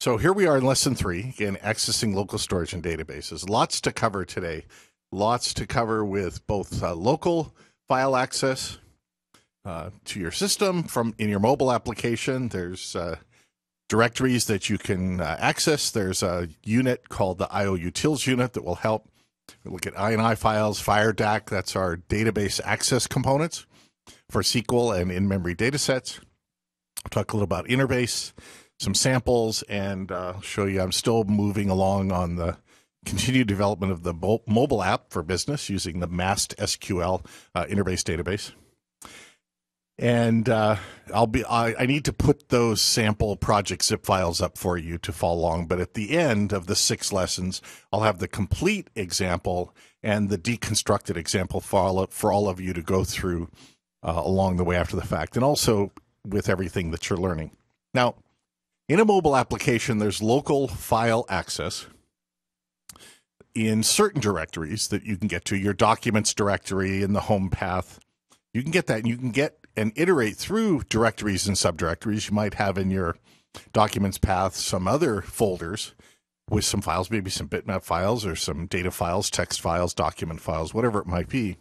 So here we are in lesson three, again, accessing local storage and databases. Lots to cover today. Lots to cover with both uh, local file access uh, to your system from in your mobile application. There's uh, directories that you can uh, access. There's a unit called the IO Utils unit that will help We look at INI files, FireDAC, that's our database access components for SQL and in-memory datasets. I'll talk a little about Interbase some samples and uh, show you I'm still moving along on the continued development of the mobile app for business using the MAST SQL uh, Interbase database. And uh, I'll be I, I, need to put those sample project zip files up for you to follow along. But at the end of the six lessons, I'll have the complete example and the deconstructed example for for all of you to go through uh, along the way after the fact, and also with everything that you're learning. Now, in a mobile application, there's local file access in certain directories that you can get to, your documents directory in the home path. You can get that and you can get and iterate through directories and subdirectories you might have in your documents path, some other folders with some files, maybe some bitmap files or some data files, text files, document files, whatever it might be.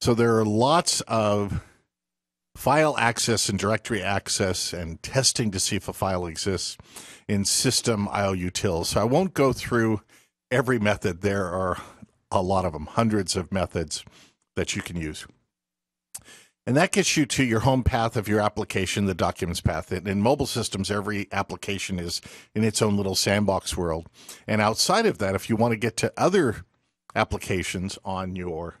So there are lots of file access and directory access and testing to see if a file exists in system IOUtils. So I won't go through every method. There are a lot of them, hundreds of methods that you can use. And that gets you to your home path of your application, the documents path. In mobile systems, every application is in its own little sandbox world. And outside of that, if you want to get to other applications on your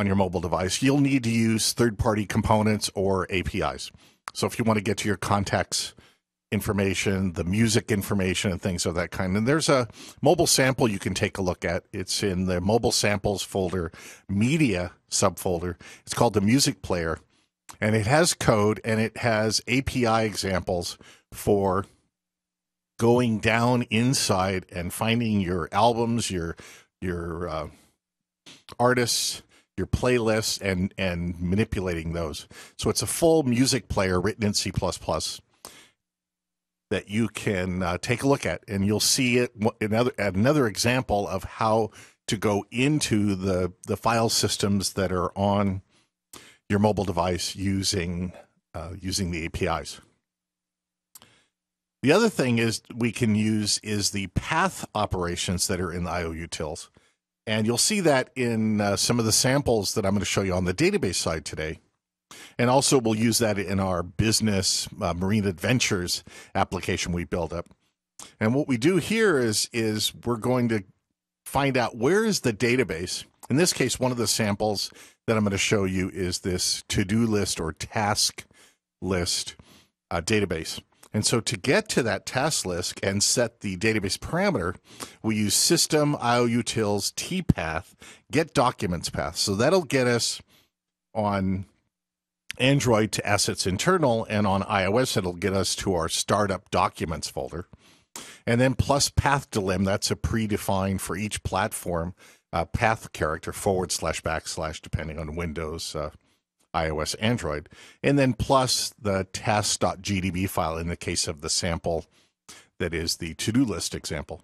on your mobile device, you'll need to use third party components or APIs. So if you want to get to your contacts information, the music information, and things of that kind. And there's a mobile sample you can take a look at. It's in the mobile samples folder, media subfolder. It's called the music player. And it has code and it has API examples for going down inside and finding your albums, your your uh, artists, your playlists and and manipulating those. So it's a full music player written in C++ that you can uh, take a look at, and you'll see it another another example of how to go into the the file systems that are on your mobile device using uh, using the APIs. The other thing is we can use is the path operations that are in the IOUtils. And you'll see that in uh, some of the samples that I'm going to show you on the database side today. And also, we'll use that in our business uh, marine adventures application we build up. And what we do here is is we're going to find out where is the database. In this case, one of the samples that I'm going to show you is this to-do list or task list uh, database. And so to get to that task list and set the database parameter, we use system IOUtils tpath get documents path. So that'll get us on Android to assets internal and on iOS it'll get us to our startup documents folder. And then plus path delim, that's a predefined for each platform uh, path character forward slash backslash depending on Windows. Uh, iOS, Android, and then plus the test.gdb file in the case of the sample that is the to do list example.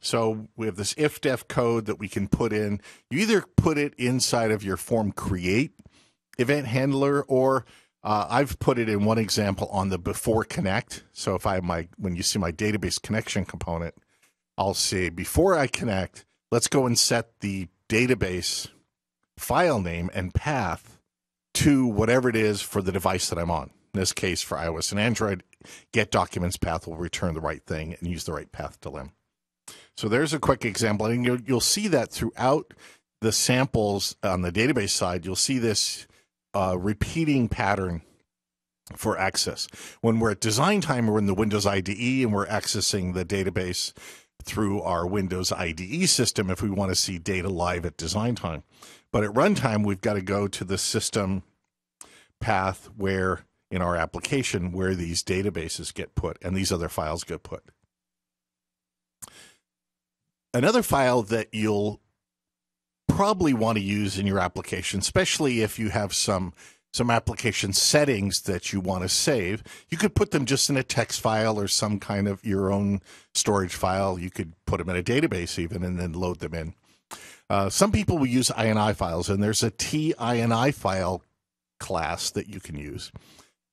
So we have this if def code that we can put in. You either put it inside of your form create event handler, or uh, I've put it in one example on the before connect. So if I have my, when you see my database connection component, I'll say before I connect, let's go and set the database file name and path to whatever it is for the device that I'm on. In this case, for iOS and Android, get documents path will return the right thing and use the right path delim. So there's a quick example, and you'll, you'll see that throughout the samples on the database side. You'll see this uh, repeating pattern for access. When we're at design time, we're in the Windows IDE and we're accessing the database through our Windows IDE system if we want to see data live at design time. But at runtime, we've got to go to the system path where in our application where these databases get put and these other files get put. Another file that you'll probably want to use in your application, especially if you have some some application settings that you want to save. You could put them just in a text file or some kind of your own storage file. You could put them in a database even and then load them in. Uh, some people will use INI files, and there's a TINI file class that you can use.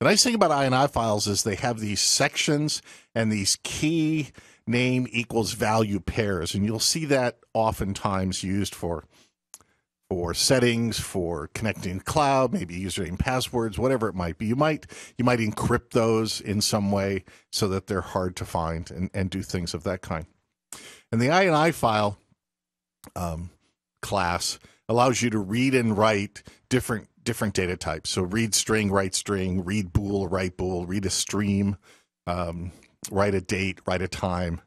The nice thing about INI files is they have these sections and these key name equals value pairs, and you'll see that oftentimes used for for settings, for connecting cloud, maybe username passwords, whatever it might be. You might you might encrypt those in some way so that they're hard to find and, and do things of that kind. And the INI file um, class allows you to read and write different different data types. So read string, write string, read bool, write bool, read a stream, um, write a date, write a time,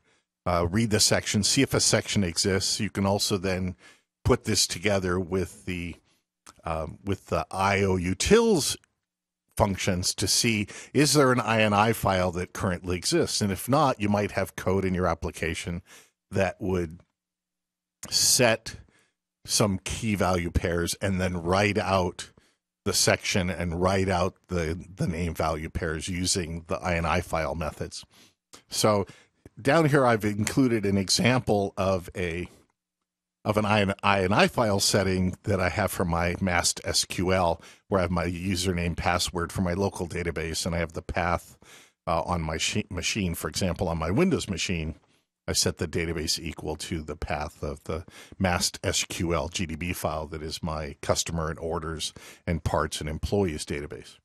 uh, read the section, see if a section exists. You can also then put this together with the um, with the IO utils functions to see is there an INI file that currently exists, and if not, you might have code in your application that would set some key value pairs and then write out the section and write out the the name value pairs using the INI file methods. So down here I've included an example of a of an INI file setting that I have for my MAST SQL, where I have my username password for my local database, and I have the path uh, on my machine. For example, on my Windows machine, I set the database equal to the path of the MAST SQL GDB file that is my customer and orders and parts and employees database.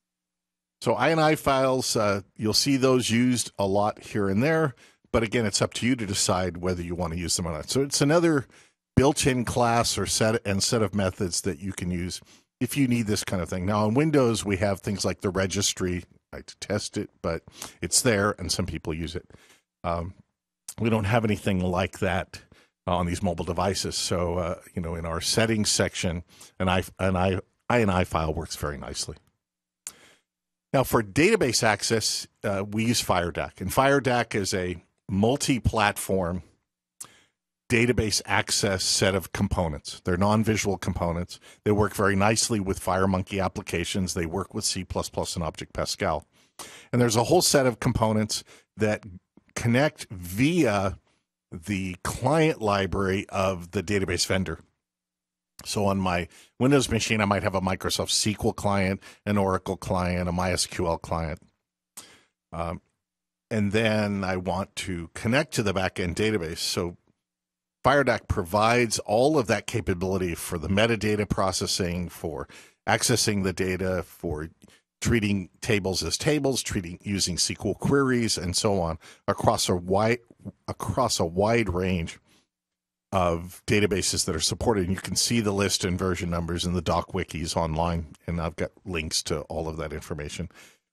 So INI files, uh, you'll see those used a lot here and there, but again, it's up to you to decide whether you want to use them or not. So it's another built-in class or set and set of methods that you can use if you need this kind of thing. Now on Windows, we have things like the registry. I test it, but it's there, and some people use it. Um, we don't have anything like that on these mobile devices. So, uh, you know, in our settings section, an I, an I, INI file works very nicely. Now, for database access, uh, we use FireDAC, and FireDAC is a multi-platform database access set of components. They're non-visual components. They work very nicely with FireMonkey applications. They work with C++ and Object Pascal. And there's a whole set of components that connect via the client library of the database vendor. So on my Windows machine, I might have a Microsoft SQL client, an Oracle client, a MySQL client. Um, and then I want to connect to the backend database. So FireDAC provides all of that capability for the metadata processing, for accessing the data, for treating tables as tables, treating using SQL queries, and so on across a wide across a wide range of databases that are supported. And you can see the list and version numbers in the doc wikis online, and I've got links to all of that information.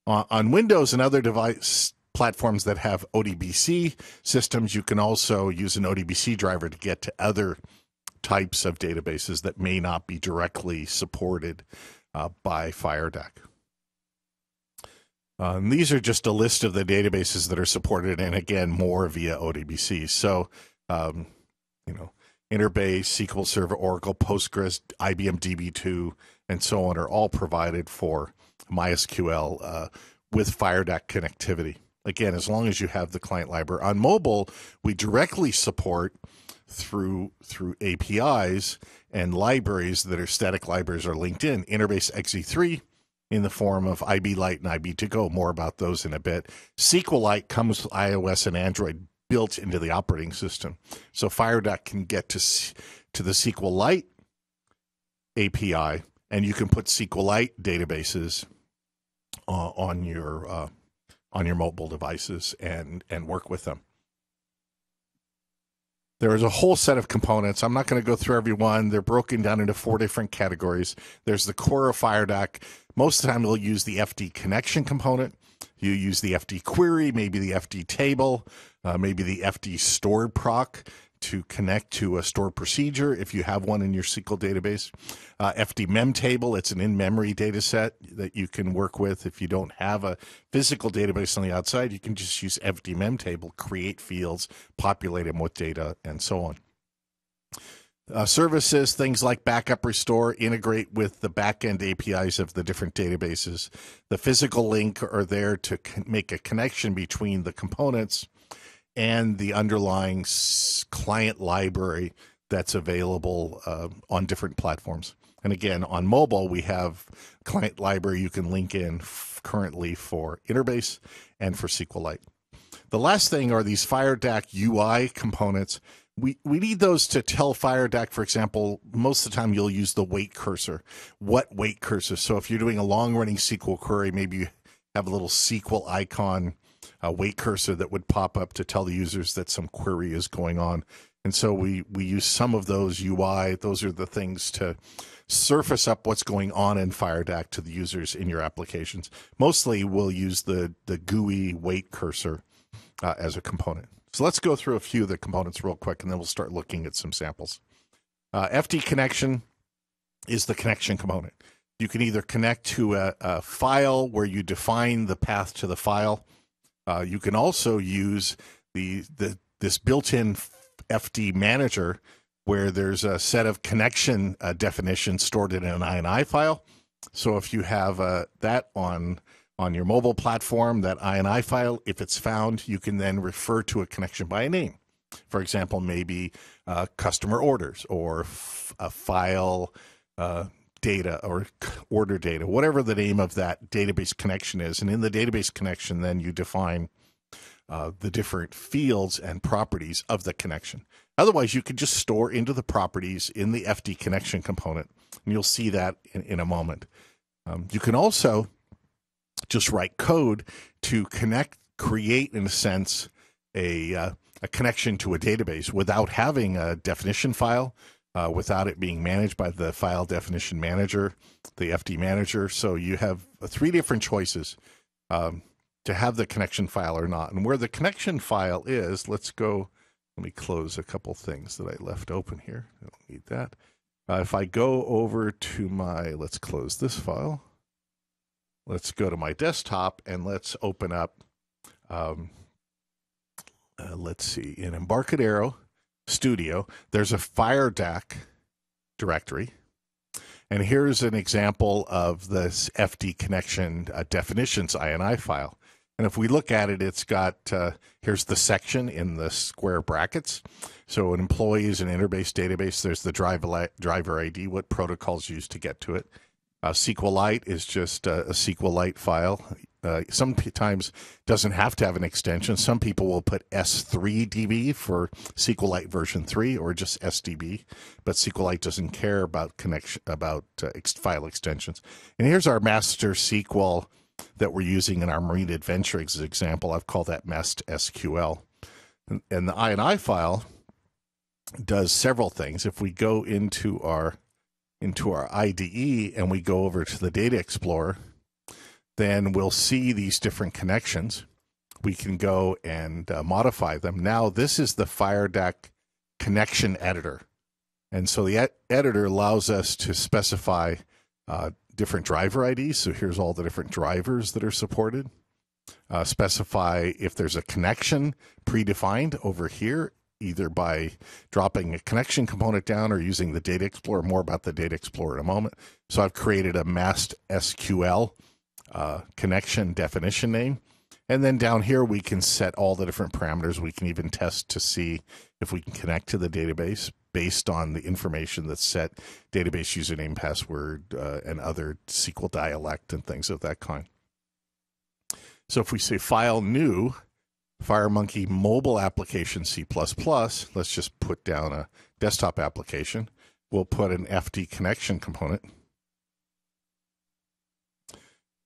Uh, on Windows and other device platforms that have ODBC systems, you can also use an ODBC driver to get to other types of databases that may not be directly supported uh, by FireDAC. Um, these are just a list of the databases that are supported, and again, more via ODBC. So, um, you know, Interbase, SQL Server, Oracle, Postgres, IBM DB2, and so on are all provided for MySQL uh, with FireDAC connectivity. Again, as long as you have the client library on mobile, we directly support through through APIs and libraries that are static libraries are linked in. Interbase XE3 in the form of IB Lite and IBToGo. More about those in a bit. SQLite comes with iOS and Android built into the operating system. So FireDAC can get to, to the SQLite API, and you can put SQLite databases uh, on your uh, on your mobile devices and and work with them. There is a whole set of components. I'm not going to go through every one. They're broken down into four different categories. There's the core of FireDAC. Most of the time, you'll use the FD connection component. You use the FD query, maybe the FD table, uh, maybe the FD stored proc to connect to a stored procedure if you have one in your SQL database. Uh, FD mem table, it's an in-memory data set that you can work with. If you don't have a physical database on the outside, you can just use FD mem table, create fields, populate them with data, and so on. Uh, services, things like backup restore, integrate with the backend APIs of the different databases. The physical link are there to make a connection between the components and the underlying client library that's available uh, on different platforms. And again, on mobile, we have client library you can link in f- currently for Interbase and for SQLite. The last thing are these FireDAC UI components we we need those to tell FireDAC, for example, most of the time you'll use the wait cursor. What wait cursor? So if you're doing a long running SQL query, maybe you have a little SQL icon, a wait cursor that would pop up to tell the users that some query is going on. And so we we use some of those UI. Those are the things to surface up what's going on in FireDAC to the users in your applications. Mostly, we'll use the the GUI wait cursor uh, as a component. So let's go through a few of the components real quick, and then we'll start looking at some samples. Uh, FD connection is the connection component. You can either connect to a, a file where you define the path to the file. Uh, you can also use the, the this built-in FD manager where there's a set of connection uh, definitions stored in an INI file. So if you have uh, that on on your mobile platform, that INI file, if it's found, you can then refer to a connection by a name. For example, maybe uh, customer orders or f- a file uh, data or order data, whatever the name of that database connection is. And in the database connection, then you define uh, the different fields and properties of the connection. Otherwise, you could just store into the properties in the FD connection component, and you'll see that in, in a moment. Um, you can also just write code to connect, create, in a sense, a, uh, a connection to a database without having a definition file, uh, without it being managed by the file definition manager, the FD manager. So you have three different choices um, to have the connection file or not. And where the connection file is, let's go. Let me close a couple things that I left open here. I don't need that. Uh, if I go over to my, let's close this file. Let's go to my desktop and let's open up, um, uh, let's see, in Embarcadero Studio, there's a fire FireDAC directory. And here's an example of this FD connection uh, definitions INI file. And if we look at it, it's got uh, here's the section in the square brackets. So an employee is an interbase database. There's the driver driver ID, what protocols used to get to it. Uh, SQLite is just a, a SQLite file. Uh, sometimes doesn't have to have an extension. Some people will put S3DB for SQLite version 3 or just SDB, but SQLite doesn't care about connection about uh, ex- file extensions. And here's our master SQL that we're using in our Marine Adventure example. I've called that MAST SQL. And, and the INI file does several things. If we go into our into our IDE and we go over to the Data Explorer, then we'll see these different connections. We can go and uh, modify them. Now, this is the FireDAC connection editor. And so the ed- editor allows us to specify uh, different driver IDs. So here's all the different drivers that are supported. Uh, specify if there's a connection predefined over here either by dropping a connection component down or using the Data Explorer. More about the Data Explorer in a moment. So I've created a MAST SQL uh, connection definition name. And then down here, we can set all the different parameters. We can even test to see if we can connect to the database based on the information that's set database username, password, uh, and other SQL dialect and things of that kind. So if we say file new, FireMonkey mobile application C++, let's just put down a desktop application. We'll put an FD connection component.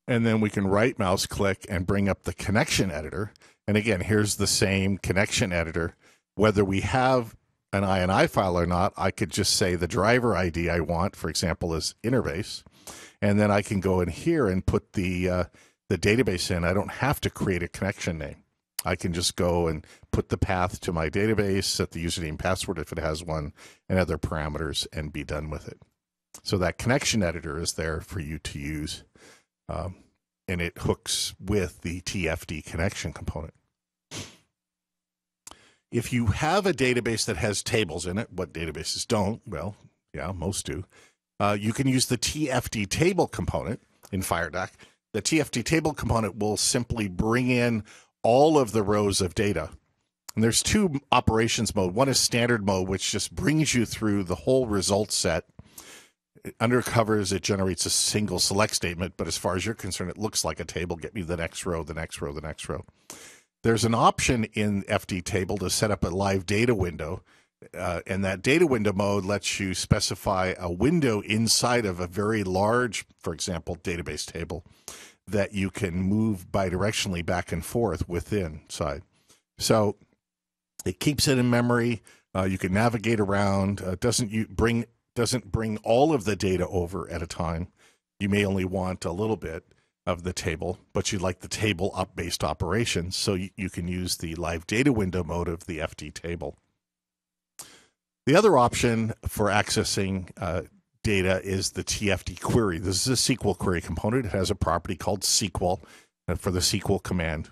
And then we can right mouse click and bring up the connection editor. And again, here's the same connection editor. Whether we have an INI file or not, I could just say the driver ID I want, for example, is interbase. And then I can go in here and put the, uh, the database in. I don't have to create a connection name. I can just go and put the path to my database, set the username password if it has one, and other parameters, and be done with it. So that connection editor is there for you to use, um, and it hooks with the TFD connection component. if you have a database that has tables in it, what databases don't? Well, yeah, most do. Uh, you can use the TFD table component in FireDAC. The TFD table component will simply bring in all of the rows of data. And there's two operations mode. One is standard mode, which just brings you through the whole result set. Under covers, it generates a single select statement, but as far as you're concerned, it looks like a table. Get me the next row, the next row, the next row. There's an option in FD table to set up a live data window. Uh, and that data window mode lets you specify a window inside of a very large, for example, database table that you can move bidirectionally back and forth within side. So it keeps it in memory. Uh, you can navigate around. Uh, doesn't you bring doesn't bring all of the data over at a time. You may only want a little bit of the table, but you like the table up based operations, so you, you can use the live data window mode of the FD table. The other option for accessing uh, data is the TFD query. This is a SQL query component. It has a property called SQL uh, for the SQL command.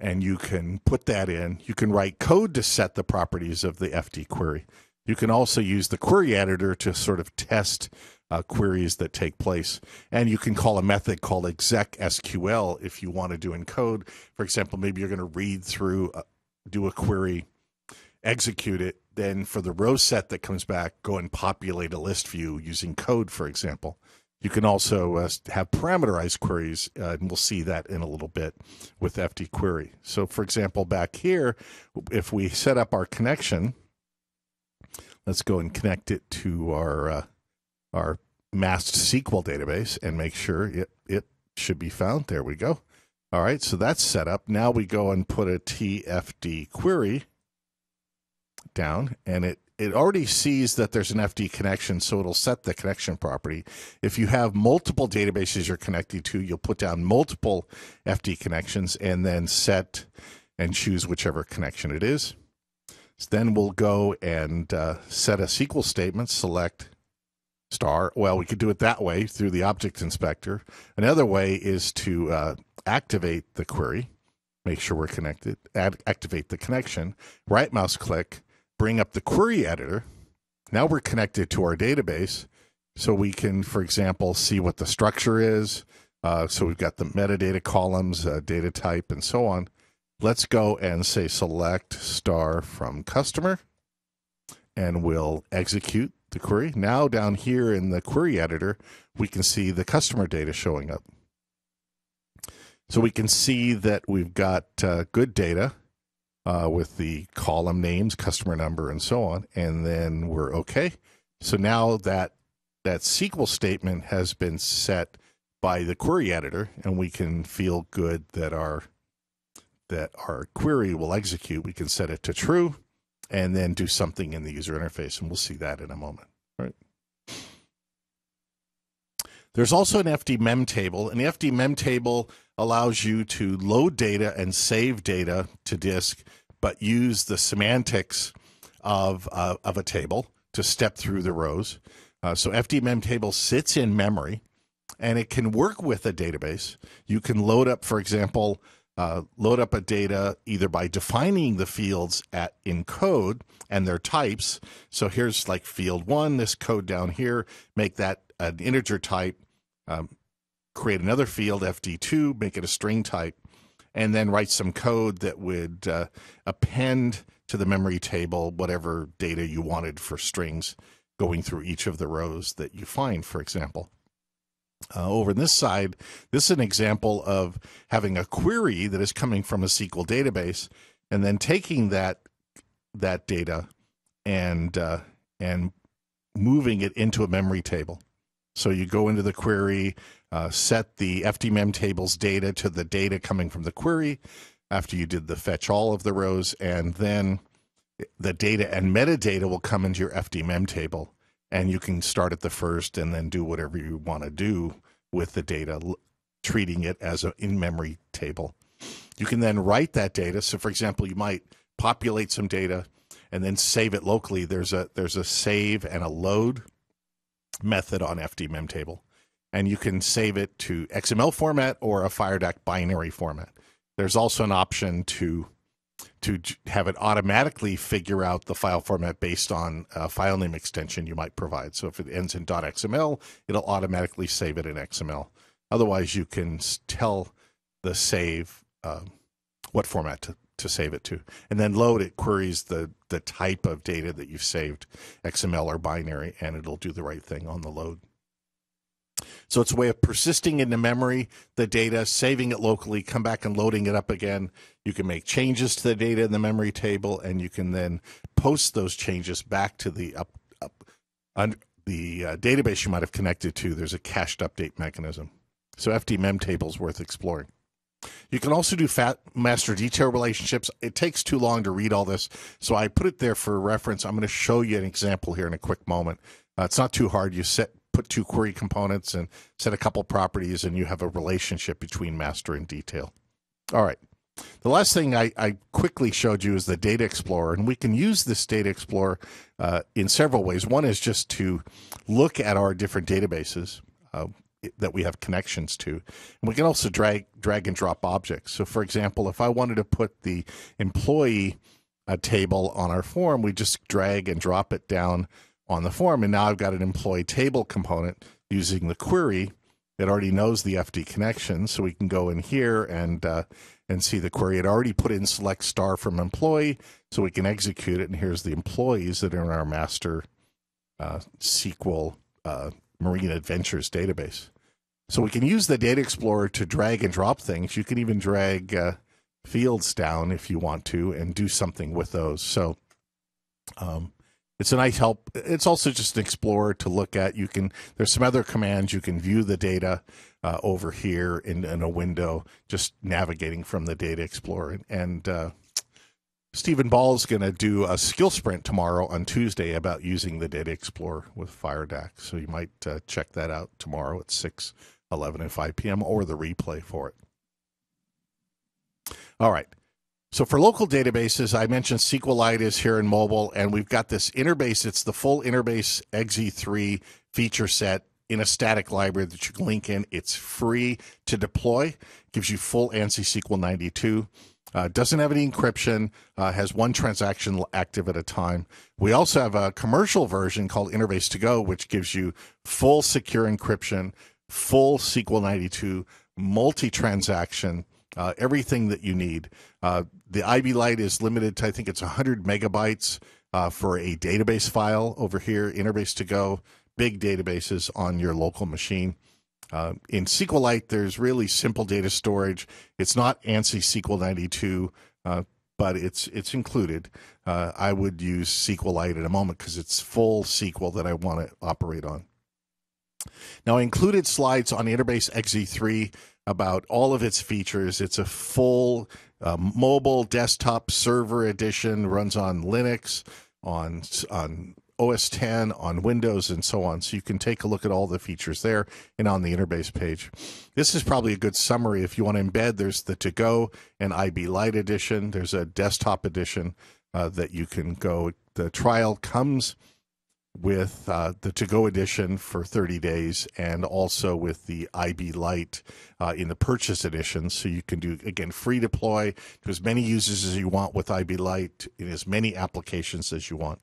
And you can put that in. You can write code to set the properties of the FD query. You can also use the query editor to sort of test uh, queries that take place. And you can call a method called exec SQL if you want to do encode. For example, maybe you're going to read through, uh, do a query, execute it, then for the row set that comes back, go and populate a list view using code, for example. You can also uh, have parameterized queries, uh, and we'll see that in a little bit with FD query. So, for example, back here, if we set up our connection, let's go and connect it to our uh, our MAST SQL database and make sure it, it should be found. There we go. All right, so that's set up. Now we go and put a TFD query down and it it already sees that there's an FD connection, so it'll set the connection property. If you have multiple databases you're connecting to, you'll put down multiple FD connections and then set and choose whichever connection it is. So then we'll go and uh, set a SQL statement, select star. Well, we could do it that way through the object inspector. Another way is to uh, activate the query, make sure we're connected, add, activate the connection, right mouse click, bring up the query editor. Now we're connected to our database. So we can, for example, see what the structure is. Uh, so we've got the metadata columns, uh, data type, and so on. Let's go and say select star from customer, and we'll execute the query. Now down here in the query editor, we can see the customer data showing up. So we can see that we've got uh, good data uh, with the column names, customer number, and so on, and then we're okay. So now that that SQL statement has been set by the query editor, and we can feel good that our that our query will execute. We can set it to true, and then do something in the user interface, and we'll see that in a moment. Right. There's also an FD mem table. An FD mem table allows you to load data and save data to disk, but use the semantics of uh, of a table to step through the rows. Uh, so FD mem table sits in memory, and it can work with a database. You can load up, for example, uh, load up a data either by defining the fields at in code and their types. So here's like field one, this code down here, make that an integer type, um, create another field fd2, make it a string type, and then write some code that would uh, append to the memory table whatever data you wanted for strings going through each of the rows that you find, for example. Uh, over on this side, this is an example of having a query that is coming from a SQL database, and then taking that that data and uh, and moving it into a memory table. So you go into the query, uh, set the FDMEM table's data to the data coming from the query after you did the fetch all of the rows, and then the data and metadata will come into your FDMEM table and you can start at the first and then do whatever you want to do with the data, treating it as an in memory table. You can then write that data. So, for example, you might populate some data and then save it locally. There's a there's a save and a load method on FD table, and you can save it to XML format or a FireDAC binary format. There's also an option to to have it automatically figure out the file format based on a file name extension you might provide. So if it ends in .xml, it'll automatically save it in XML. Otherwise, you can tell the save uh, what format to, to save it to. And then load it queries the, the type of data that you've saved, XML or binary, and it'll do the right thing on the load. So it's a way of persisting in the memory the data, saving it locally, come back and loading it up again. You can make changes to the data in the memory table, and you can then post those changes back to the up, up on the uh, database you might have connected to. There's a cached update mechanism. So FD mem table is worth exploring. You can also do fat master detail relationships. It takes too long to read all this, so I put it there for reference. I'm going to show you an example here in a quick moment. Uh, it's not too hard. You set put two query components and set a couple properties, and you have a relationship between master and detail. All right. The last thing I, I quickly showed you is the Data Explorer, and we can use this Data Explorer uh, in several ways. One is just to look at our different databases. Uh, that we have connections to. And we can also drag drag and drop objects. So for example, if I wanted to put the employee uh, table on our form, we just drag and drop it down on the form. And now I've got an employee table component using the query that already knows the FD connection. So we can go in here and uh, and see the query. It already put in select star from employee, so we can execute it. And here's the employees that are in our master uh, SQL uh, Marine Adventures database. So we can use the Data Explorer to drag and drop things. You can even drag uh, fields down if you want to and do something with those. So um, it's a nice help. It's also just an explorer to look at. You can there's some other commands you can view the data uh, over here in, in, a window, just navigating from the Data Explorer. And uh, Stephen Ball is going to do a skill sprint tomorrow on Tuesday about using the Data Explorer with FireDAC. So you might uh, check that out tomorrow at six 11 and 5 p.m. or the replay for it. All right. So for local databases, I mentioned SQLite is here in mobile, and we've got this interbase. It's the full interbase XE3 feature set in a static library that you can link in. It's free to deploy. Gives you full ANSI SQL 92. Uh, doesn't have any encryption. Uh, has one transaction active at a time. We also have a commercial version called Interbase to Go, which gives you full secure encryption full SQL 92, multi transaction, uh, everything that you need. The IB Lite is limited to, I think it's 100 megabytes uh, for a database file over here, Interbase to Go, big databases on your local machine. Uh, in SQLite, there's really simple data storage. It's not ANSI SQL 92, uh, but it's it's included. Uh, I would use SQLite in a moment because it's full SQL that I want to operate on. Now, I included slides on Interbase XE3 about all of its features. It's a full uh, mobile desktop server edition, runs on Linux, on on OS 10, on Windows, and so on. So you can take a look at all the features there and on the Interbase page. This is probably a good summary. If you want to embed, there's the To Go and IB Lite edition. There's a desktop edition uh, that you can go. The trial comes with uh, the to go edition for 30 days and also with the IB Lite uh, in the purchase edition. So you can do, again, free deploy to as many users as you want with IB Lite in as many applications as you want.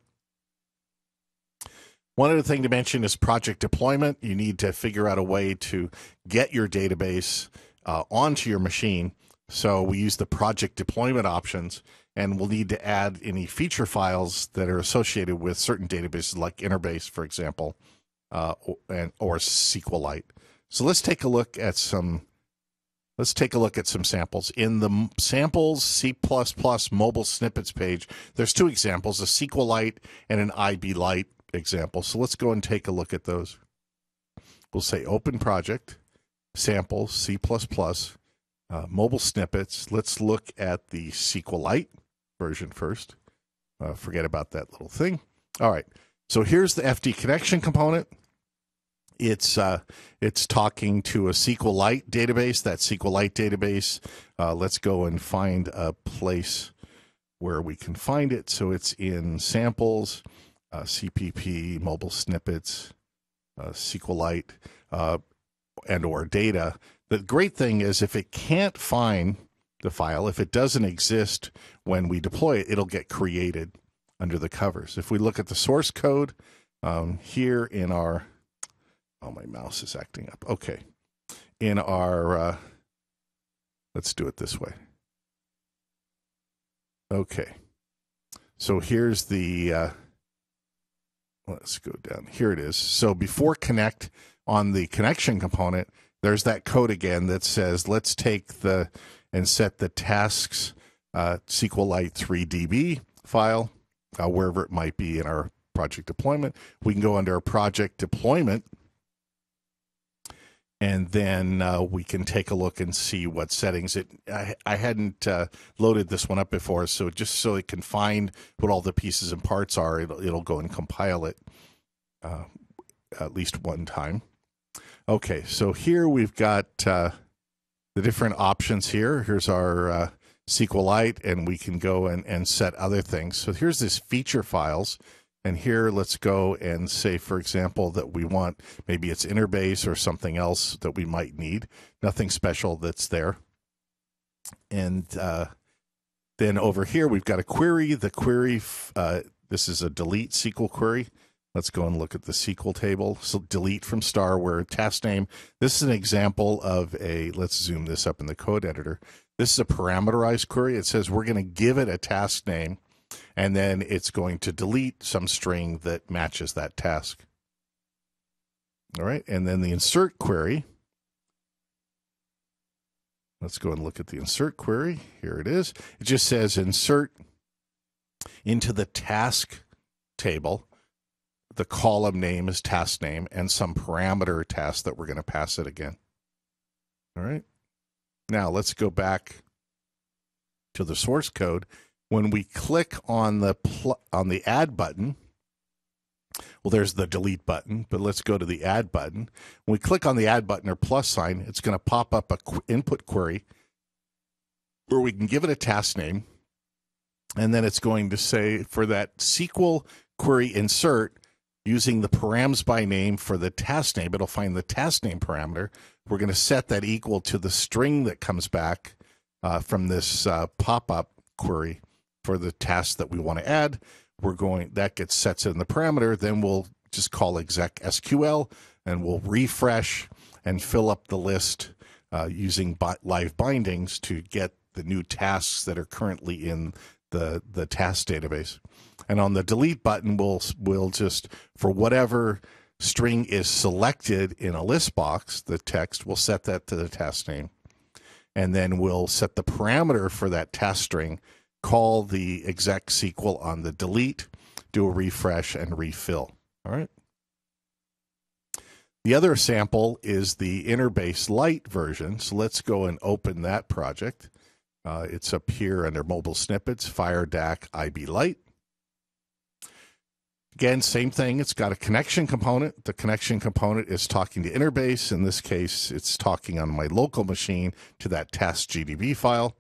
One other thing to mention is project deployment. You need to figure out a way to get your database uh, onto your machine. So we use the project deployment options and we'll need to add any feature files that are associated with certain databases like Interbase, for example, uh, and or SQLite. So let's take a look at some. Let's take a look at some samples. In the samples C++ mobile snippets page, there's two examples, a SQLite and an IB Lite example. So let's go and take a look at those. We'll say open project, samples, C++, uh, mobile snippets. Let's look at the SQLite version first. Uh, forget about that little thing. All right. So here's the FD connection component. It's uh, it's talking to a SQLite database. That SQLite database. Uh, let's go and find a place where we can find it. So it's in samples, uh, CPP, mobile snippets, uh, SQLite, uh, and or data. The great thing is if it can't find the file. If it doesn't exist when we deploy it, it'll get created under the covers. If we look at the source code um, here in our, oh, my mouse is acting up. Okay. In our, uh, let's do it this way. Okay. So here's the, uh, let's go down. Here it is. So before connect on the connection component, there's that code again that says let's take the and set the tasks uh, SQLite 3DB file uh, wherever it might be in our project deployment. We can go under our project deployment and then uh, we can take a look and see what settings it. I, I hadn't uh, loaded this one up before, so just so it can find what all the pieces and parts are, it'll, it'll go and compile it uh, at least one time. Okay, so here we've got uh, the different options here. Here's our uh, SQLite, and we can go and, and set other things. So here's this feature files. And here, let's go and say, for example, that we want maybe it's Interbase or something else that we might need. Nothing special that's there. And uh, then over here, we've got a query. The query, uh, this is a delete SQL query. Let's go and look at the SQL table. So delete from star where task name. This is an example of a, let's zoom this up in the code editor. This is a parameterized query. It says we're going to give it a task name and then it's going to delete some string that matches that task. All right. And then the insert query. Let's go and look at the insert query. Here it is. It just says insert into the task table the column name is task name and some parameter task that we're going to pass it again. All right. Now let's go back to the source code. When we click on the pl- on the add button, well, there's the delete button, but let's go to the add button. When we click on the add button or plus sign, it's going to pop up a qu- input query where we can give it a task name. And then it's going to say for that SQL query insert, using the params by name for the task name. It'll find the task name parameter. We're going to set that equal to the string that comes back uh, from this uh, pop-up query for the task that we want to add. We're going that gets set in the parameter. Then we'll just call exec SQL and we'll refresh and fill up the list uh, using live bindings to get the new tasks that are currently in the the task database. And on the delete button, we'll we'll just for whatever string is selected in a list box, the text, we'll set that to the task name. And then we'll set the parameter for that task string, call the exec SQL on the delete, do a refresh and refill. All right. The other sample is the Interbase Lite version. So let's go and open that project. Uh, it's up here under mobile snippets, FireDAC IB Lite. Again, same thing. It's got a connection component. The connection component is talking to Interbase. In this case, it's talking on my local machine to that task GDB file.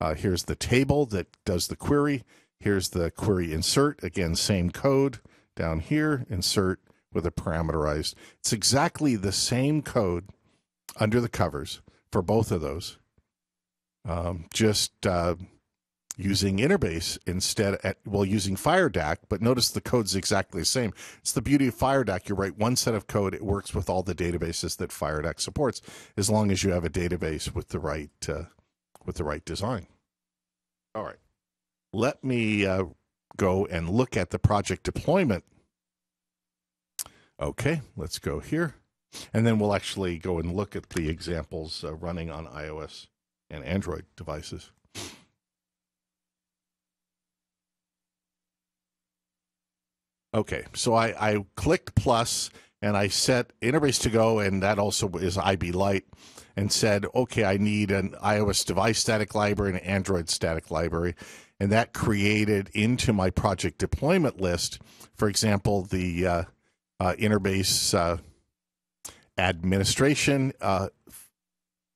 Uh, here's the table that does the query. Here's the query insert. Again, same code down here, insert with a parameterized. It's exactly the same code under the covers for both of those. Um, just uh, using Interbase instead at well using FireDAC, but notice the code's exactly the same. It's the beauty of FireDAC. You write one set of code, it works with all the databases that FireDAC supports, as long as you have a database with the right uh, with the right design. All right, let me uh, go and look at the project deployment. Okay, let's go here, and then we'll actually go and look at the examples uh, running on iOS and Android devices. Okay, so I, I clicked plus and I set Interbase to go, and that also is IB Lite, and said, okay, I need an iOS device static library and an Android static library. And that created into my project deployment list, for example, the uh, uh, Interbase uh, administration uh,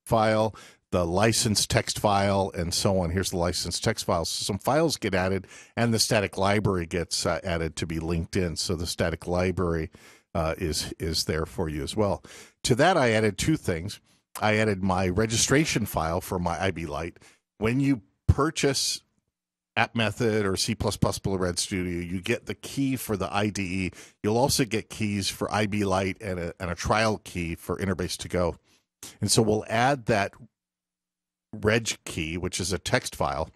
file, the license text file and so on. Here's the license text file. So some files get added, and the static library gets uh, added to be linked in. So the static library uh, is is there for you as well. To that, I added two things. I added my registration file for my IB Lite. when you purchase Appmethod or C++ RAD Studio, you get the key for the IDE. You'll also get keys for IB Lite and a, and a trial key for Interbase to go. And so we'll add that reg key, which is a text file.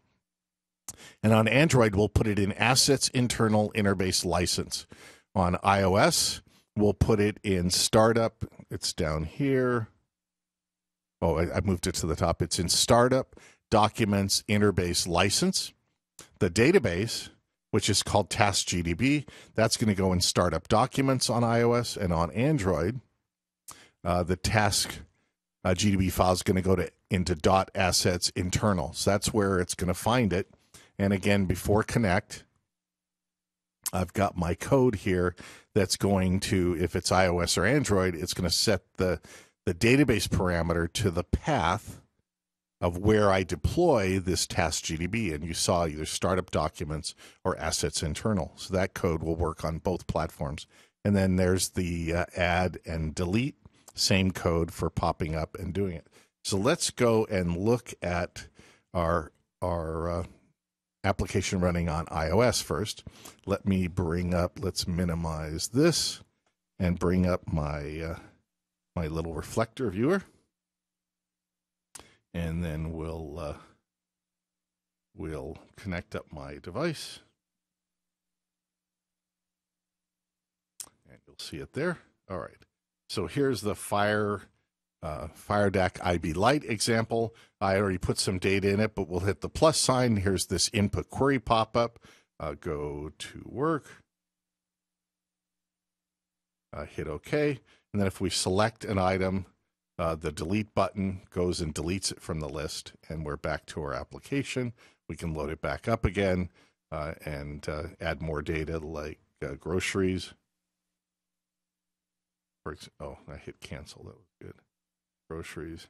And on Android, we'll put it in Assets Internal Interbase License. On iOS, we'll put it in Startup. It's down here. Oh, I, I moved it to the top. It's in Startup Documents Interbase License. The database, which is called TaskGDB, that's going to go in Startup Documents on iOS and on Android. Uh, the Task uh, GDB file is going to go to into dot assets internal. So that's where it's going to find it. And again, before connect, I've got my code here that's going to, if it's iOS or Android, it's going to set the the database parameter to the path of where I deploy this task GDB. And you saw either startup documents or assets internal. So that code will work on both platforms. And then there's the uh, add and delete, same code for popping up and doing it. So let's go and look at our our uh, application running on iOS first. Let me bring up. Let's minimize this and bring up my uh, my little reflector viewer, and then we'll uh, we'll connect up my device, and you'll see it there. All right. So here's the Fire uh, FireDAC IB Lite example. I already put some data in it, but we'll hit the plus sign. Here's this input query pop up. Uh, go to work. Uh, hit OK. And then if we select an item, uh, the delete button goes and deletes it from the list, and we're back to our application. We can load it back up again uh, and uh, add more data like uh, groceries. Oh, I hit cancel. That was good groceries.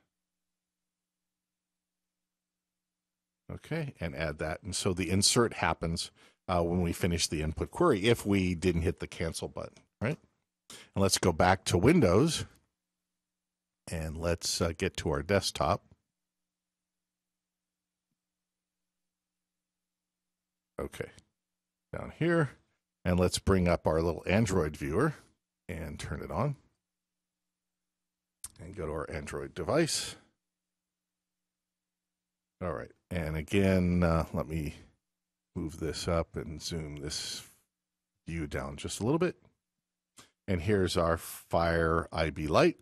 Okay, and add that. And so the insert happens uh, when we finish the input query if we didn't hit the cancel button, right? And let's go back to Windows and let's uh, get to our desktop. Okay, down here. And let's bring up our little Android viewer and turn it on and go to our Android device. All right. And again, uh, let me move this up and zoom this view down just a little bit. And here's our Fire IB Lite.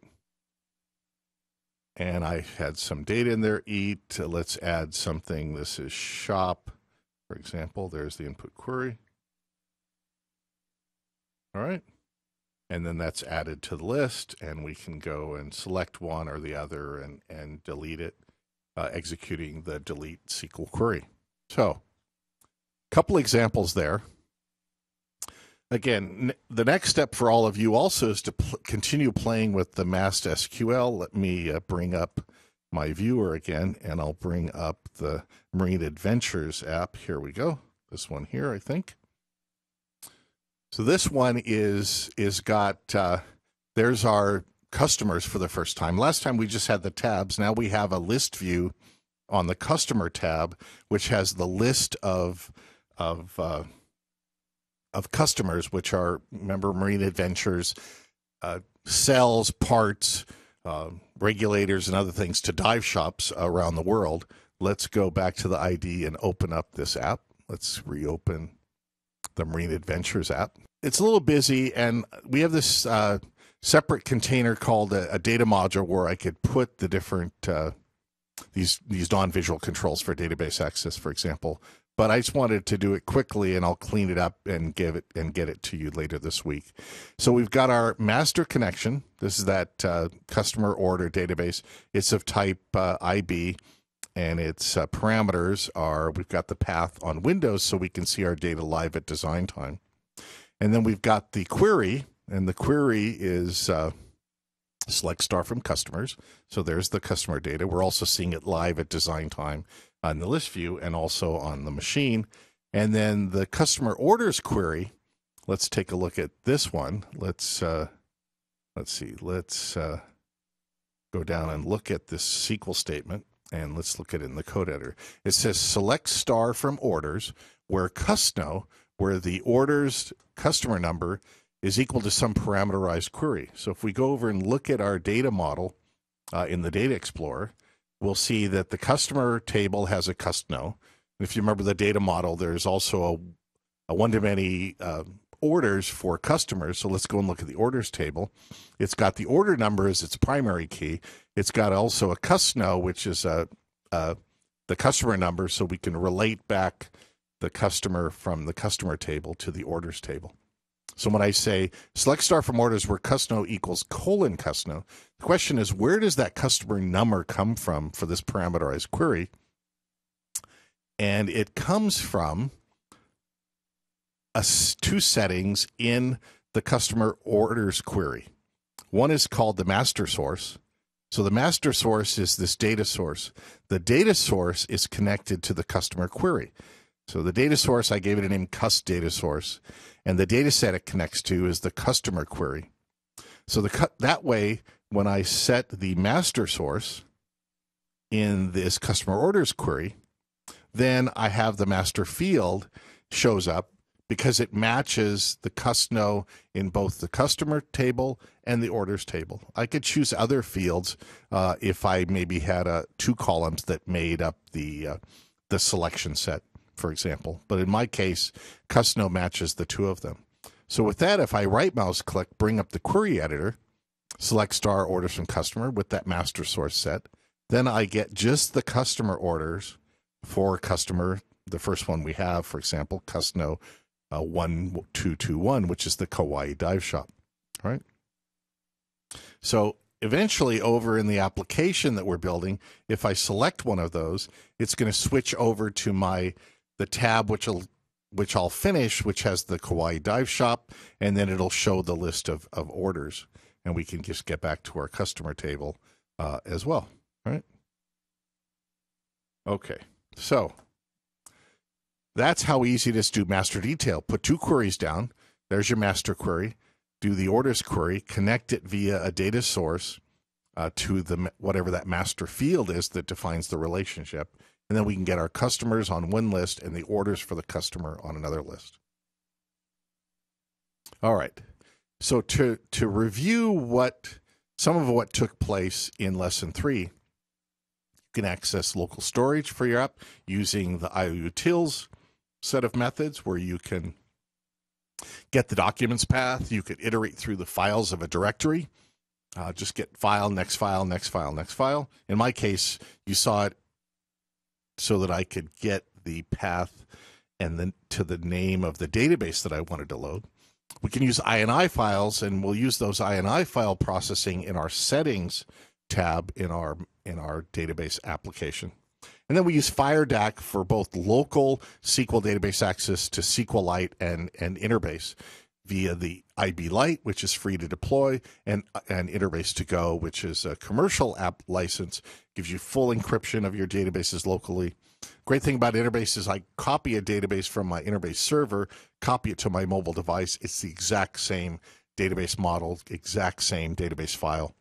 And I had some data in there. Eat. Uh, let's add something. This is shop, for example. There's the input query. All right and then that's added to the list and we can go and select one or the other and, and delete it uh, executing the delete SQL query. So a couple examples there. Again, the next step for all of you also is to pl- continue playing with the MAST SQL. Let me uh, bring up my viewer again, and I'll bring up the Marine Adventures app. Here we go. This one here, I think. So this one is is got uh, there's our customers for the first time. Last time we just had the tabs. Now we have a list view on the customer tab, which has the list of of uh, of customers, which are member Marine Adventures uh, sells parts, uh, regulators, and other things to dive shops around the world. Let's go back to the IDE and open up this app. Let's reopen the Marine Adventures app it's a little busy, and we have this uh, separate container called a, a, data module where I could put the different uh, these these non-visual controls for database access, for example. But I just wanted to do it quickly, and I'll clean it up and give it and get it to you later this week. So we've got our master connection. This is that uh, customer order database. It's of type uh, IB and its uh, parameters are we've got the path on Windows so we can see our data live at design time. And then we've got the query, and the query is uh, select star from customers. So there's the customer data. We're also seeing it live at design time on the list view and also on the machine. And then the customer orders query. Let's take a look at this one. Let's uh, let's see. Let's uh, go down and look at this SQL statement. And let's look at it in the code editor. It says select star from orders where custno, where the orders customer number is equal to some parameterized query. So if we go over and look at our data model uh, in the Data Explorer, we'll see that the customer table has a custno. And If you remember the data model, there's also a, a one-to-many uh, orders for customers. So let's go and look at the orders table. It's got the order number as its primary key. It's got also a custno, which is a, a the customer number, so we can relate back the customer from the customer table to the orders table. So when I say select star from orders where custno equals colon custno, the question is where does that customer number come from for this parameterized query? And it comes from a, two settings in the customer orders query. One is called the master source. So the master source is this data source. The data source is connected to the customer query. So the data source, I gave it a name cust data source, and the data set it connects to is the customer query. So the that way, when I set the master source in this customer orders query, then I have the master field shows up because it matches the custno in both the customer table and the orders table. I could choose other fields uh, if I maybe had uh, two columns that made up the uh, the selection set for example. But in my case, custno matches the two of them. So with that, if I right mouse click, bring up the query editor, select star orders from customer with that master source set, then I get just the customer orders for customer, the first one we have, for example, custno uh, 1221, which is the Kauai dive shop, right? So eventually over in the application that we're building, if I select one of those, it's going to switch over to my the tab which will which I'll finish, which has the Kauai Dive Shop, and then it'll show the list of, of orders, and we can just get back to our customer table uh, as well. Right? Okay, so that's how easy it is to do master detail. Put two queries down. There's your master query. Do the orders query. Connect it via a data source uh, to the whatever that master field is that defines the relationship and then we can get our customers on one list and the orders for the customer on another list. All right. So to to review what some of what took place in lesson 3, you can access local storage for your app using the IOUtils set of methods where you can get the documents path, you could iterate through the files of a directory. Uh, just get file, next file, next file, next file. In my case, you saw it so that I could get the path and then to the name of the database that I wanted to load. We can use INI files, and we'll use those INI file processing in our settings tab in our in our database application. And then we use FireDAC for both local SQL database access to SQLite and, and Interbase via the IB Lite, which is free to deploy, and and Interbase to Go, which is a commercial app license, gives you full encryption of your databases locally. Great thing about Interbase is I copy a database from my Interbase server, copy it to my mobile device. It's the exact same database model, exact same database file.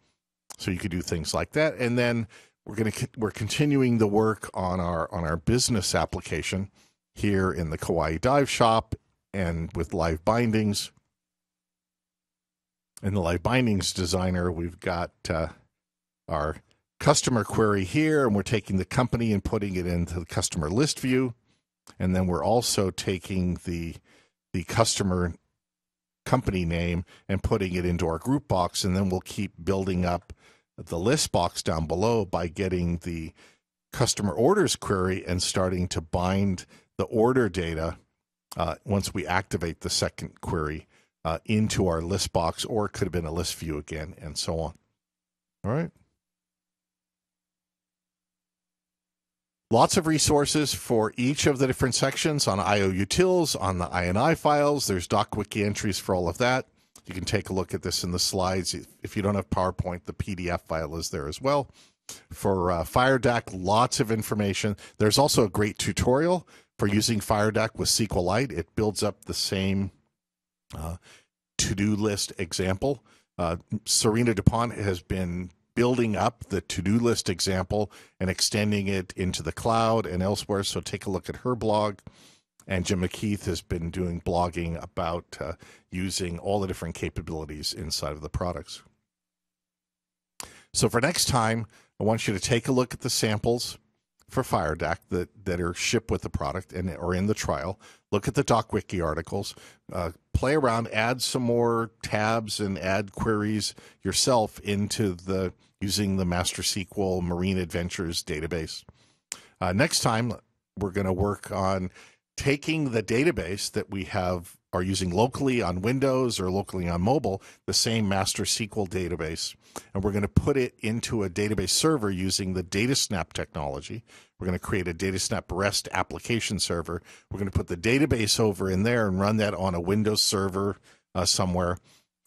So you could do things like that, and then we're going to we're continuing the work on our on our business application here in the Kauai Dive Shop and with live bindings in the live bindings designer, we've got uh, our customer query here, and we're taking the company and putting it into the customer list view. And then we're also taking the the customer company name and putting it into our group box. And then we'll keep building up the list box down below by getting the customer orders query and starting to bind the order data uh, once we activate the second query uh, into our list box, or it could have been a list view again, and so on. All right. Lots of resources for each of the different sections on IOUtils, on the INI files. There's DocWiki entries for all of that. You can take a look at this in the slides. If you don't have PowerPoint, the PDF file is there as well. For uh, FireDAC, lots of information. There's also a great tutorial for using FireDAC with SQLite. It builds up the same uh, to-do list example. Uh, Sarina DuPont has been building up the to-do list example and extending it into the cloud and elsewhere. So take a look at her blog. And Jim McKeeth has been doing blogging about uh, using all the different capabilities inside of the products. So for next time, I want you to take a look at the samples for FireDAC that, that are shipped with the product and are in the trial. Look at the DocWiki articles, uh, play around, add some more tabs and add queries yourself into the using the Master MasterSQL Marine Adventures database. Uh, next time, we're going to work on taking the database that we have are using locally on Windows or locally on mobile, the same Master MasterSQL database, and we're going to put it into a database server using the DataSnap technology. We're going to create a DataSnap REST application server. We're going to put the database over in there and run that on a Windows server uh, somewhere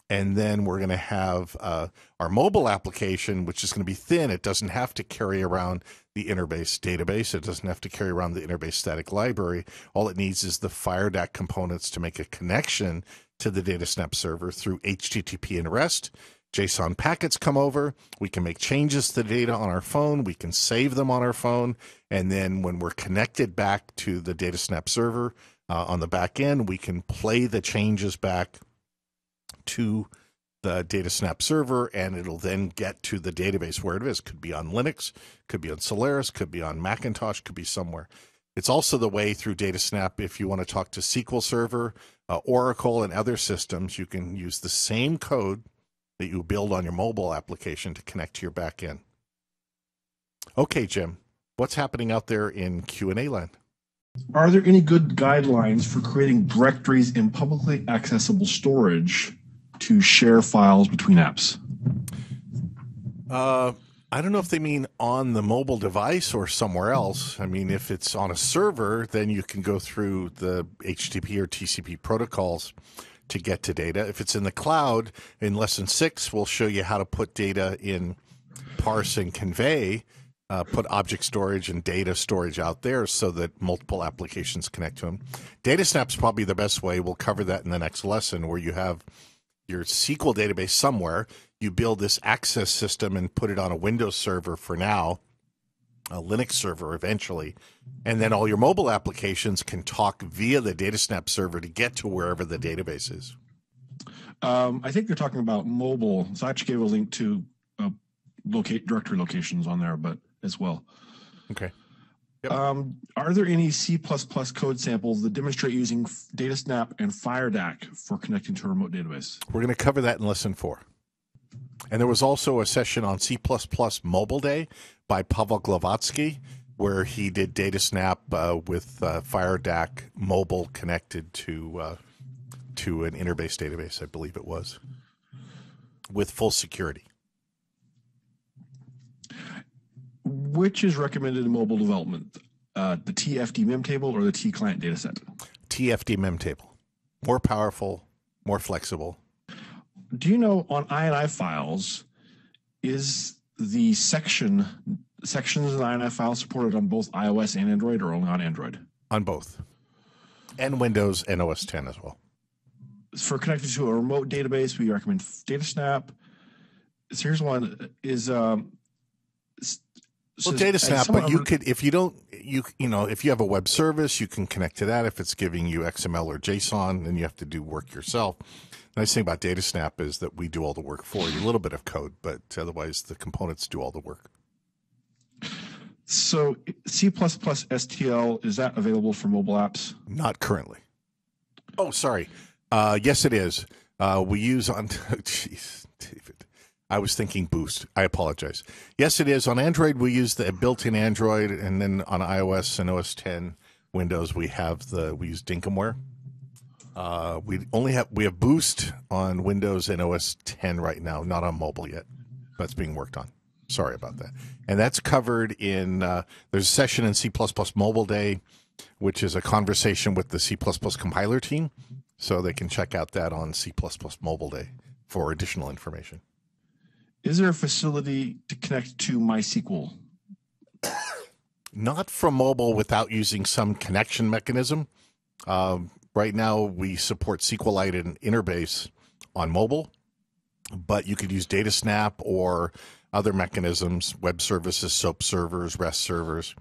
and then we're going to have uh, our mobile application, which is going to be thin. It doesn't have to carry around the Interbase database. It doesn't have to carry around the Interbase static library. All it needs is the FireDAC components to make a connection to the DataSnap server through HTTP and REST. JSON packets come over. We can make changes to the data on our phone. We can save them on our phone. And then when we're connected back to the DataSnap server uh, on the back end, we can play the changes back to the DataSnap server and it'll then get to the database where it is. Could be on Linux, could be on Solaris, could be on Macintosh, could be somewhere. It's also the way through DataSnap if you want to talk to SQL Server, uh, Oracle, and other systems, you can use the same code that you build on your mobile application to connect to your backend. Okay, Jim, what's happening out there in Q&A land? Are there any good guidelines for creating directories in publicly accessible storage to share files between apps? Uh, I don't know if they mean on the mobile device or somewhere else. I mean, if it's on a server, then you can go through the HTTP or TCP protocols to get to data. If it's in the cloud, in lesson six, we'll show you how to put data in parse and Kinvey, uh, put object storage and data storage out there so that multiple applications connect to them. DataSnap's probably the best way. We'll cover that in the next lesson where you have your SQL database somewhere. You build this access system and put it on a Windows server for now, a Linux server eventually, and then all your mobile applications can talk via the DataSnap server to get to wherever the database is. Um, I think they're talking about mobile. So I actually gave a link to uh, locate directory locations on there, but as well. Okay. Yep. Um, are there any C++ code samples that demonstrate using DataSnap and FireDAC for connecting to a remote database? We're going to cover that in lesson four. And there was also a session on C++ Mobile Day by Pawel Glowacki, where he did DataSnap uh, with uh, FireDAC mobile connected to uh, to an Interbase database, I believe it was, with full security. Which is recommended in mobile development? Uh, the TFD memtable or the T client dataset? TFD memtable. More powerful, more flexible. Do you know on INI files, is the section sections of the INI file supported on both iOS and Android or only on Android? On both. And Windows and OS X as well. For connecting to a remote database, we recommend DataSnap. So here's one is um, well, DataSnap, but you could if you don't you you know if you have a web service, you can connect to that. If it's giving you XML or JSON, then you have to do work yourself. Nice thing about DataSnap is that we do all the work for you. A little bit of code, but otherwise the components do all the work. So C++ STL is that available for mobile apps? Not currently. Oh, sorry. Uh, yes, it is. Uh, we use on. Jeez, David. I was thinking Boost. I apologize. Yes, it is. On Android, we use the built-in Android, and then on iOS and OS X Windows, we have the we use Dinkumware. Uh, we only have we have Boost on Windows and OS X right now, not on mobile yet. That's being worked on. Sorry about that. And that's covered in uh, there's a session in C++ Mobile Day, which is a conversation with the C++ compiler team, so they can check out that on C++ Mobile Day for additional information. Is there a facility to connect to MySQL? Not from mobile without using some connection mechanism. Um, right now, we support SQLite and Interbase on mobile, but you could use DataSnap or other mechanisms, web services, SOAP servers, REST servers,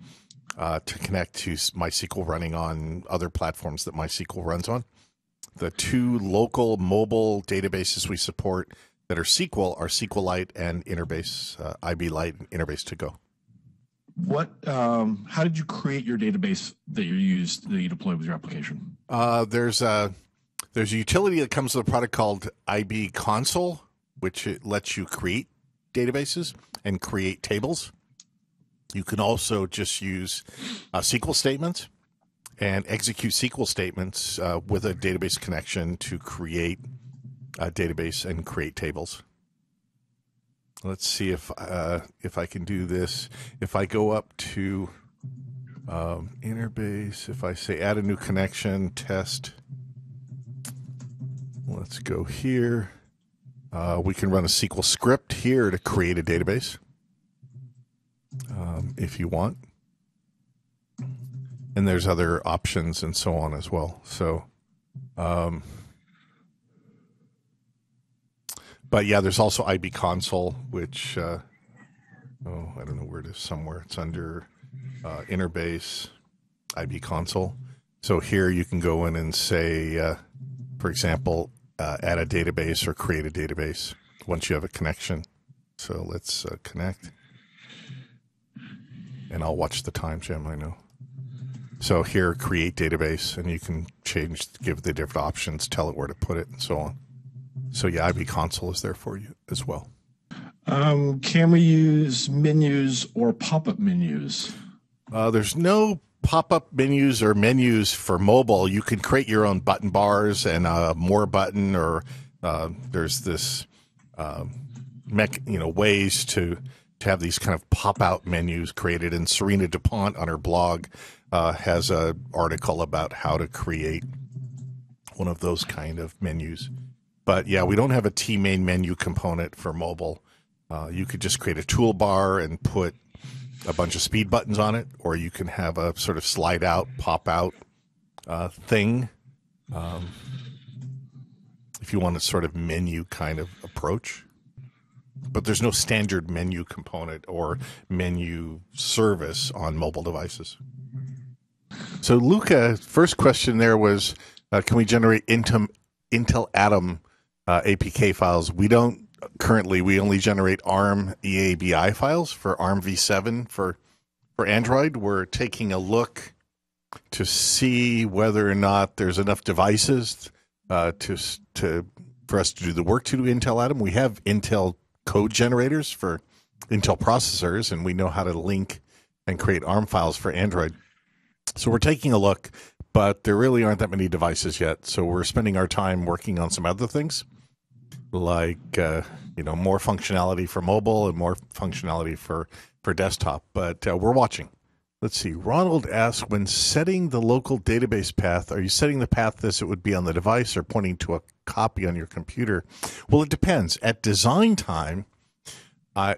uh, to connect to MySQL running on other platforms that MySQL runs on. The two local mobile databases we support that are SQL are SQLite and Interbase, uh, IB Lite and Interbase to go. What? Um, how did you create your database that you used that you deploy with your application? Uh, there's a there's a utility that comes with a product called IB Console, which lets you create databases and create tables. You can also just use uh, SQL statements and execute SQL statements uh, with a database connection to create a database and create tables. Let's see if uh, if I can do this. If I go up to um, Interbase, if I say add a new connection, test. Let's go here. Uh, we can run a SQL script here to create a database um, if you want. And there's other options and so on as well. So, um, but yeah, there's also IB console, which, uh, oh, I don't know where it is somewhere. It's under uh, Interbase IB console. So here you can go in and say, uh, for example, uh, add a database or create a database once you have a connection. So let's uh, connect. And I'll watch the time, Jim, I know. So here, create database, and you can change, give the different options, tell it where to put it, and so on. So yeah, IB console is there for you as well. Um, can we use menus or pop-up menus? Uh, there's no pop-up menus or menus for mobile. You can create your own button bars and a more button, or uh, there's this, uh, mech, you know, ways to to have these kind of pop-out menus created. And Sarina Dupont on her blog uh, has an article about how to create one of those kind of menus. But yeah, we don't have a T main menu component for mobile. Uh, you could just create a toolbar and put a bunch of speed buttons on it, or you can have a sort of slide out, pop out uh, thing. Um, if you want a sort of menu kind of approach, but there's no standard menu component or menu service on mobile devices. So, Luca, first question there was uh, can we generate Intel, Intel Atom uh, APK files? We don't currently we only generate ARM EABI files for ARM v7 for for Android. We're taking a look to see whether or not there's enough devices uh, to to for us to do the work to do Intel Atom. We have Intel code generators for Intel processors, and we know how to link and create ARM files for Android. So we're taking a look, but there really aren't that many devices yet. So we're spending our time working on some other things like uh, you know more functionality for mobile and more functionality for for desktop. But uh, we're watching. Let's see. Ronald asks, when setting the local database path, are you setting the path as it would be on the device or pointing to a copy on your computer? Well, it depends. At design time,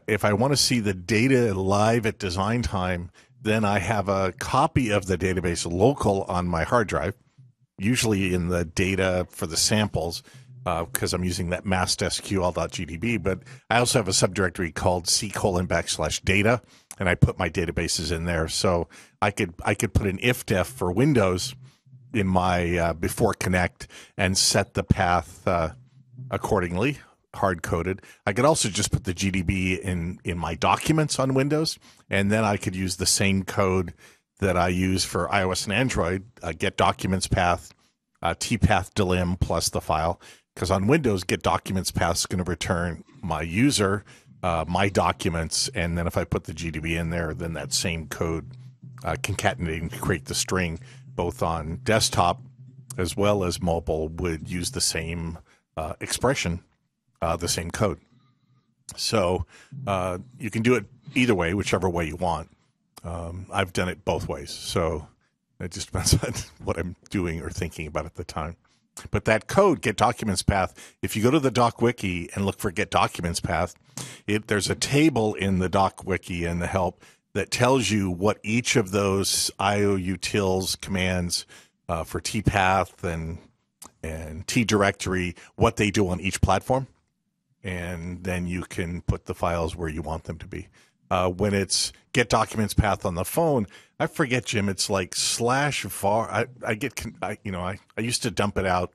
if I want to see the data live at design time, then I have a copy of the database local on my hard drive, usually in the data for the samples because uh, I'm using that MAST SQL.gdb. But I also have a subdirectory called c colon backslash data, and I put my databases in there. So I could I could put an ifdef for Windows in my uh, before connect and set the path uh, accordingly, hard coded. I could also just put the GDB in in my documents on Windows, and then I could use the same code that I use for iOS and Android, uh, get documents path, uh, tpath delim plus the file because on Windows, get documents is going to return my user, uh, my documents, and then if I put the GDB in there, then that same code uh, concatenating to create the string, both on desktop as well as mobile, would use the same uh, expression, uh, the same code. So uh, you can do it either way, whichever way you want. Um, I've done it both ways, so it just depends on what I'm doing or thinking about at the time. But that code, get documents path, if you go to the doc wiki and look for get documents path, it, there's a table in the doc wiki and the help that tells you what each of those IOUtils commands uh, for tpath and and t directory what they do on each platform. and then you can put the files where you want them to be. Uh, when it's get documents path on the phone, I forget, Jim. It's like slash var. I, I get, I, you know, I, I used to dump it out.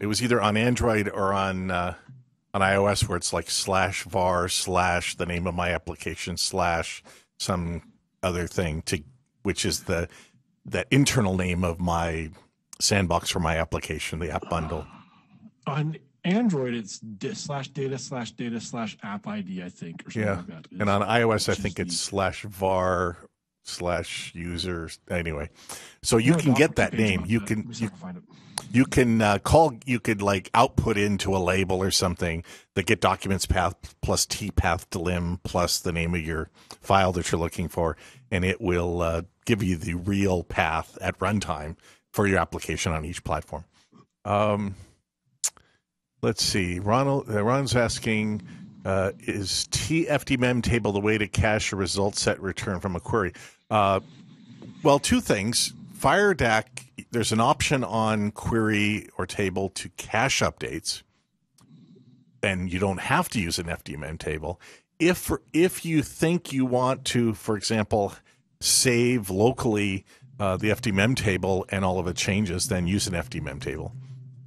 It was either on Android or on uh, on iOS where it's like slash var slash the name of my application slash some other thing to which is the that internal name of my sandbox for my application, the app bundle. On Android, it's slash data slash data slash app ID, I think. Or something Yeah. like that. And on iOS, I think it's slash var slash user. Anyway, so you can get that name. You that. can Let me see you can find it. you can uh, call you could like output into a label or something the get documents path plus t path to lim plus the name of your file that you're looking for and it will uh, give you the real path at runtime for your application on each platform um, let's see ronald uh, ron's asking uh, is tfdmem table the way to cache a result set return from a query uh, well, two things. FireDAC, there's an option on query or table to cache updates, and you don't have to use an FDMemTable. If if you think you want to, for example, save locally uh, the FDMemTable and all of the changes, then use an FDMemTable.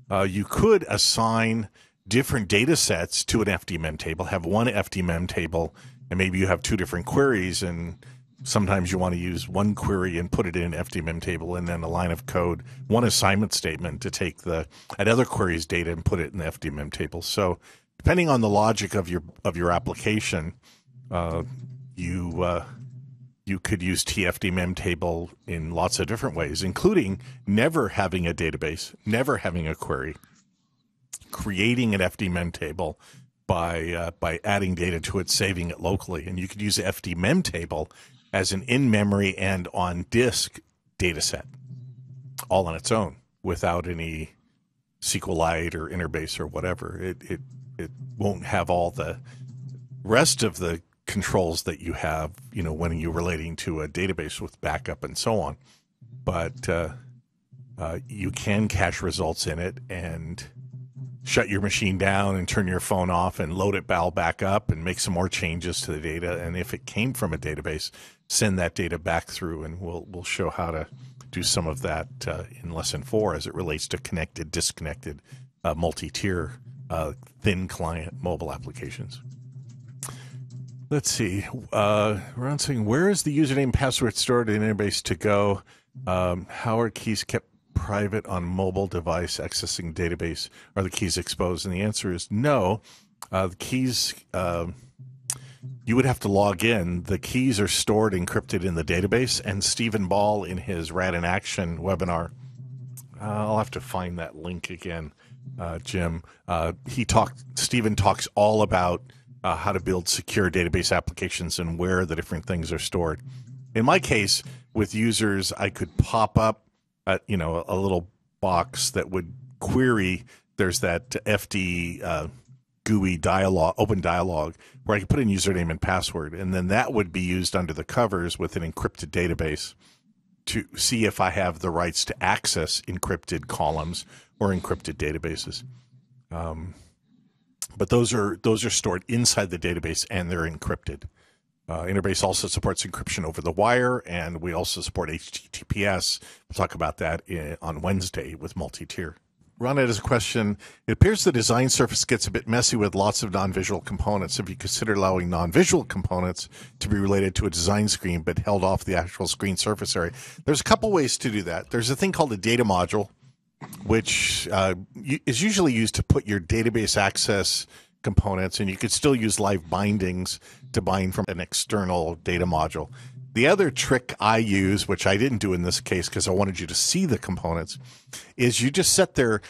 Uh, you could assign different data sets to an FDMemTable, have one FDMemTable, and maybe you have two different queries and sometimes you want to use one query and put it in an FDMemTable and then a line of code, one assignment statement to take the another query's data and put it in the FDMemTable. So depending on the logic of your of your application, uh, you uh, you could use TFDMemTable in lots of different ways, including never having a database, never having a query, creating an FDMemTable by uh, by adding data to it, saving it locally, and you could use FDMemTable as an in-memory and on disk data set, all on its own, without any SQLite or interbase or whatever. It it it won't have all the rest of the controls that you have, you know, when you're relating to a database with backup and so on. But uh, uh, you can cache results in it and shut your machine down and turn your phone off and load it back up and make some more changes to the data. And if it came from a database, send that data back through, and we'll we'll show how to do some of that uh, in lesson four as it relates to connected, disconnected, uh, multi-tier, uh, thin client mobile applications. Let's see. Uh, Ron saying, where is the username password stored in Interbase to go? Um, how are keys kept private on mobile device accessing database? Are the keys exposed? And the answer is no. Uh, the keys, um you would have to log in. The keys are stored encrypted in the database. And Stephen Ball, in his RAD in Action webinar, uh, I'll have to find that link again, uh, Jim. Uh, he talked. Stephen talks all about uh, how to build secure database applications and where the different things are stored. In my case, with users, I could pop up, uh, you know, a, little box that would query. There's that FD uh, GUI dialog, open dialog, where I could put in username and password, and then that would be used under the covers with an encrypted database to see if I have the rights to access encrypted columns or encrypted databases. Um, but those are those are stored inside the database and they're encrypted. Uh, Interbase also supports encryption over the wire, and we also support HTTPS. We'll talk about that in, on Wednesday with multi-tier. Ron has a question. It appears the design surface gets a bit messy with lots of non-visual components. If you consider allowing non-visual components to be related to a design screen but held off the actual screen surface area, there's a couple ways to do that. There's a thing called a data module, which uh, is usually used to put your database access components, and you could still use live bindings to bind from an external data module. The other trick I use, which I didn't do in this case because I wanted you to see the components, is you just set their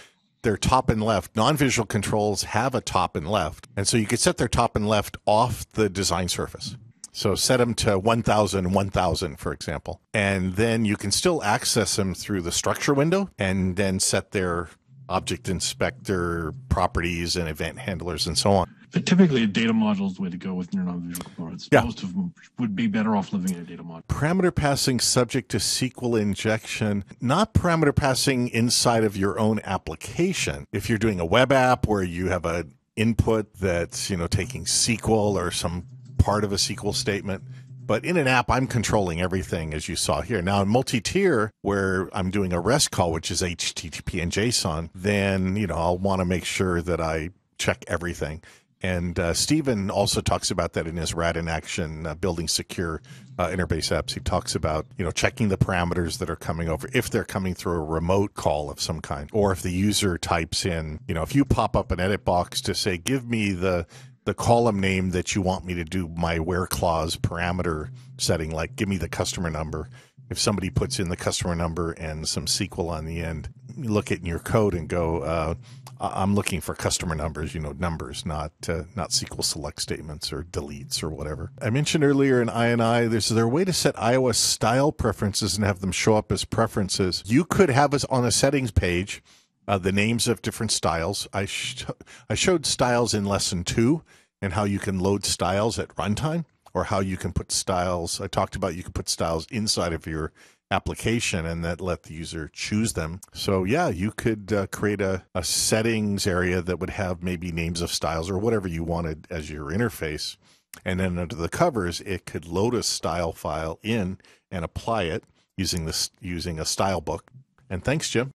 their top and left. Non-visual controls have a top and left, and so you could set their top and left off the design surface. So set them to 1000, 1000, for example. And then you can still access them through the structure window and then set their object inspector properties and event handlers and so on. But typically, a data module is the way to go with your non-visual components. Yeah. Most of them would be better off living in a data module. Parameter passing subject to SQL injection, not parameter passing inside of your own application. If you're doing a web app where you have a input that's you know taking SQL or some part of a SQL statement. But in an app, I'm controlling everything as you saw here. Now in multi-tier, where I'm doing a REST call, which is HTTP and JSON, then you know I'll want to make sure that I check everything. And uh, Stephen also talks about that in his RAD in Action, uh, building secure uh, interface apps. He talks about you know checking the parameters that are coming over if they're coming through a remote call of some kind, or if the user types in, you know, if you pop up an edit box to say, give me the the column name that you want me to do my where clause parameter setting, like give me the customer number. If somebody puts in the customer number and some SQL on the end, you look at in your code and go, uh, I'm looking for customer numbers, you know, numbers, not uh, not SQL select statements or deletes or whatever. I mentioned earlier in INI, there's there a way to set iOS style preferences and have them show up as preferences. You could have us on a settings page uh, the names of different styles. I sh- I showed styles in lesson two and how you can load styles at runtime or how you can put styles. I talked about you can put styles inside of your application and that let the user choose them. So yeah, you could uh, create a, a settings area that would have maybe names of styles or whatever you wanted as your interface. And then under the covers, it could load a style file in and apply it using this using a style book. And thanks, Jim.